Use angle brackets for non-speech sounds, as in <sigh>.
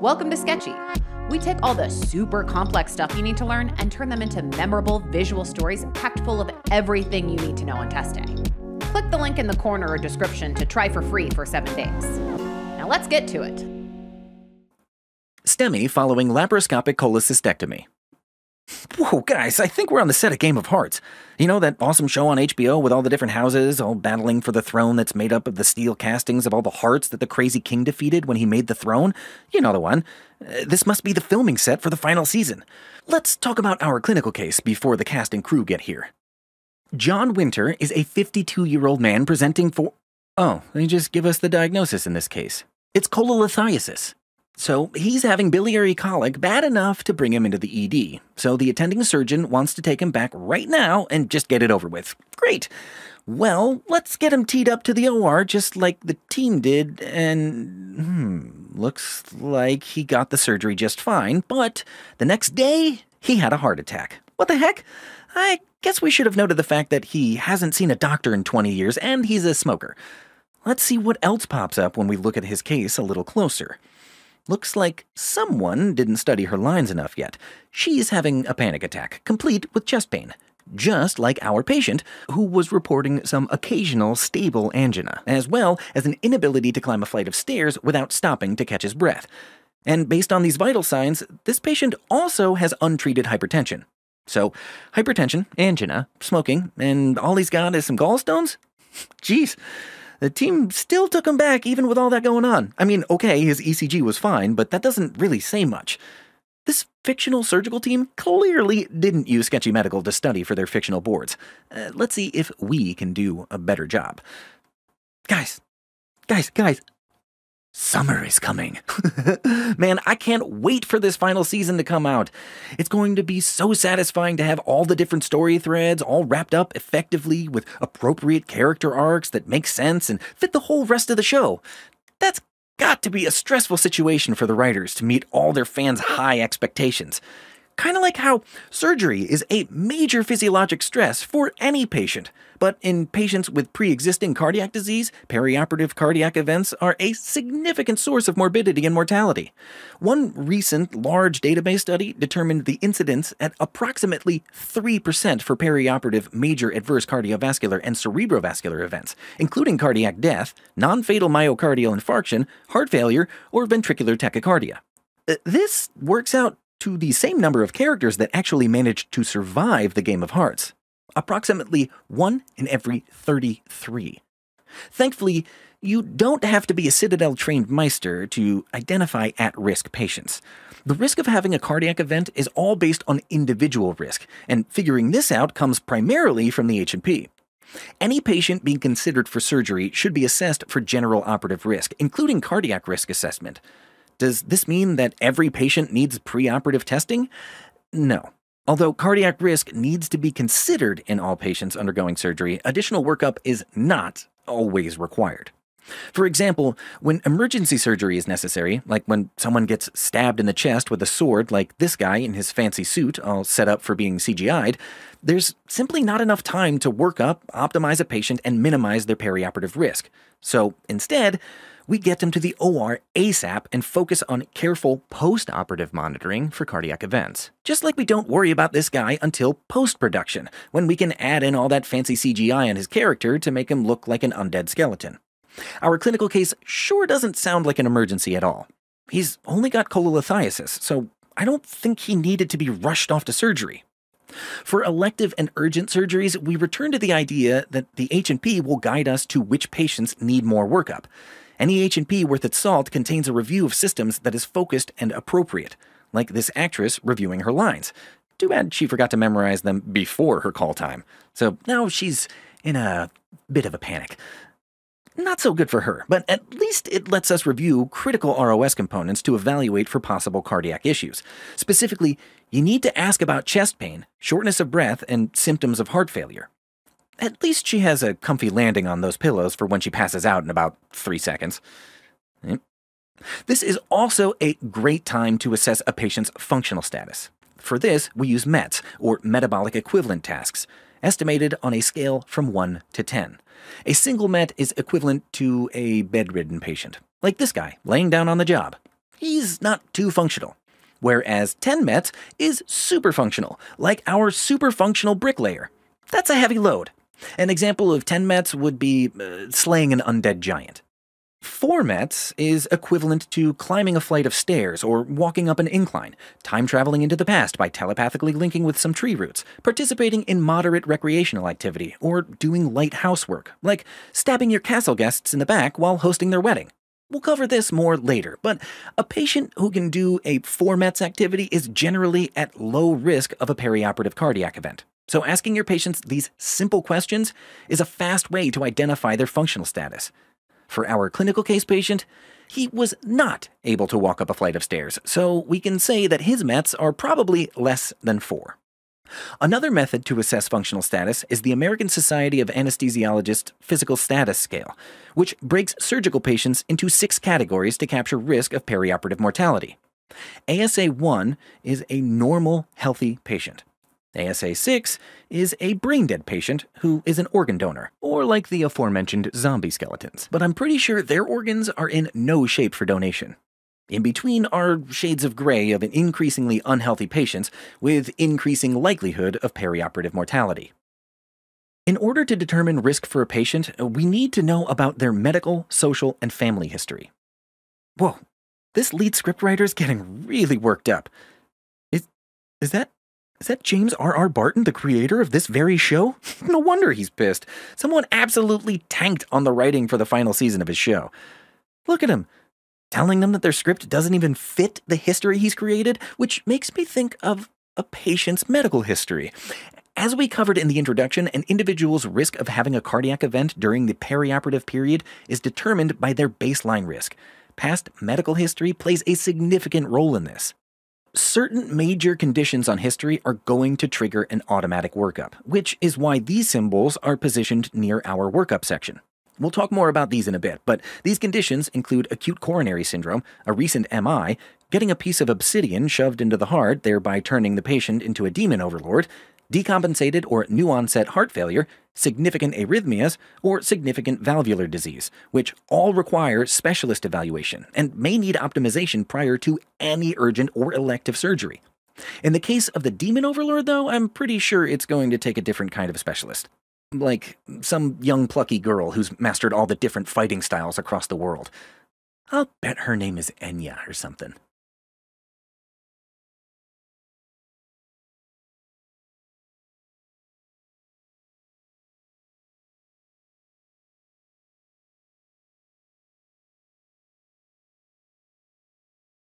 Welcome to Sketchy. We take all the super complex stuff you need to learn and turn them into memorable visual stories packed full of everything you need to know in testing. Click the link in the corner or description to try for free for seven days. Now let's get to it. STEMI following laparoscopic cholecystectomy. Whoa, guys, I think we're on the set of Game of Hearts. You know that awesome show on HBO with all the different houses, all battling for the throne that's made up of the steel castings of all the hearts that the crazy king defeated when he made the throne? You know the one. Uh, this must be the filming set for the final season. Let's talk about our clinical case before the cast and crew get here. John Winter is a 52 year old man presenting for. Oh, they just give us the diagnosis in this case. It's cholelithiasis. So he's having biliary colic bad enough to bring him into the ED. So the attending surgeon wants to take him back right now and just get it over with. Great. Well, let's get him teed up to the OR just like the team did, and hmm, looks like he got the surgery just fine, but the next day, he had a heart attack. What the heck? I guess we should have noted the fact that he hasn't seen a doctor in 20 years and he's a smoker. Let's see what else pops up when we look at his case a little closer. Looks like someone didn't study her lines enough yet. She's having a panic attack, complete with chest pain. Just like our patient, who was reporting some occasional stable angina, as well as an inability to climb a flight of stairs without stopping to catch his breath. And based on these vital signs, this patient also has untreated hypertension. So, hypertension, angina, smoking, and all he's got is some gallstones? <laughs> Jeez. The team still took him back even with all that going on. I mean, okay, his ECG was fine, but that doesn't really say much. This fictional surgical team clearly didn't use Sketchy Medical to study for their fictional boards. Uh, let's see if we can do a better job. Guys, guys, guys, Summer is coming. <laughs> Man, I can't wait for this final season to come out. It's going to be so satisfying to have all the different story threads all wrapped up effectively with appropriate character arcs that make sense and fit the whole rest of the show. That's got to be a stressful situation for the writers to meet all their fans' high expectations. Kind of like how surgery is a major physiologic stress for any patient. But in patients with pre existing cardiac disease, perioperative cardiac events are a significant source of morbidity and mortality. One recent large database study determined the incidence at approximately 3% for perioperative major adverse cardiovascular and cerebrovascular events, including cardiac death, non fatal myocardial infarction, heart failure, or ventricular tachycardia. Uh, this works out to the same number of characters that actually managed to survive the Game of Hearts approximately 1 in every 33. Thankfully, you don't have to be a Citadel trained Meister to identify at risk patients. The risk of having a cardiac event is all based on individual risk, and figuring this out comes primarily from the H&P. Any patient being considered for surgery should be assessed for general operative risk, including cardiac risk assessment. Does this mean that every patient needs preoperative testing? No. Although cardiac risk needs to be considered in all patients undergoing surgery, additional workup is not always required. For example, when emergency surgery is necessary, like when someone gets stabbed in the chest with a sword, like this guy in his fancy suit, all set up for being CGI'd, there's simply not enough time to work up, optimize a patient, and minimize their perioperative risk. So instead, we get them to the OR ASAP and focus on careful post operative monitoring for cardiac events. Just like we don't worry about this guy until post production, when we can add in all that fancy CGI on his character to make him look like an undead skeleton. Our clinical case sure doesn't sound like an emergency at all. He's only got cholelithiasis, so I don't think he needed to be rushed off to surgery. For elective and urgent surgeries, we return to the idea that the H&P will guide us to which patients need more workup. Any H&P worth its salt contains a review of systems that is focused and appropriate, like this actress reviewing her lines. Too bad she forgot to memorize them before her call time. So now she's in a bit of a panic. Not so good for her, but at least it lets us review critical ROS components to evaluate for possible cardiac issues. Specifically, you need to ask about chest pain, shortness of breath, and symptoms of heart failure. At least she has a comfy landing on those pillows for when she passes out in about three seconds. This is also a great time to assess a patient's functional status. For this, we use METs, or metabolic equivalent tasks, estimated on a scale from 1 to 10. A single MET is equivalent to a bedridden patient, like this guy laying down on the job. he's not too functional. Whereas 10 mets is super functional, like our super functional bricklayer. That's a heavy load. An example of 10 mets would be uh, slaying an undead giant. 4 mets is equivalent to climbing a flight of stairs or walking up an incline, time traveling into the past by telepathically linking with some tree roots, participating in moderate recreational activity, or doing light housework, like stabbing your castle guests in the back while hosting their wedding. We'll cover this more later, but a patient who can do a 4 mets activity is generally at low risk of a perioperative cardiac event. So asking your patients these simple questions is a fast way to identify their functional status. For our clinical case patient, he was not able to walk up a flight of stairs, so we can say that his METs are probably less than 4. Another method to assess functional status is the American Society of Anesthesiologists Physical Status Scale, which breaks surgical patients into six categories to capture risk of perioperative mortality. ASA 1 is a normal, healthy patient. ASA 6 is a brain dead patient who is an organ donor, or like the aforementioned zombie skeletons, but I'm pretty sure their organs are in no shape for donation. In between are shades of gray of an increasingly unhealthy patients with increasing likelihood of perioperative mortality. In order to determine risk for a patient, we need to know about their medical, social, and family history. Whoa, this lead scriptwriter is getting really worked up. Is, is that is that James R. R. Barton, the creator of this very show? <laughs> no wonder he's pissed. Someone absolutely tanked on the writing for the final season of his show. Look at him, telling them that their script doesn't even fit the history he's created, which makes me think of a patient's medical history. As we covered in the introduction, an individual's risk of having a cardiac event during the perioperative period is determined by their baseline risk. Past medical history plays a significant role in this certain major conditions on history are going to trigger an automatic workup, which is why these symbols are positioned near our workup section. We'll talk more about these in a bit, but these conditions include acute coronary syndrome, a recent MI, getting a piece of obsidian shoved into the heart, thereby turning the patient into a demon overlord, decompensated or new onset heart failure, significant arrhythmias, or significant valvular disease, which all require specialist evaluation and may need optimization prior to any urgent or elective surgery. In the case of the demon overlord, though, I'm pretty sure it's going to take a different kind of specialist. Like some young plucky girl who's mastered all the different fighting styles across the world. I'll bet her name is Enya or something.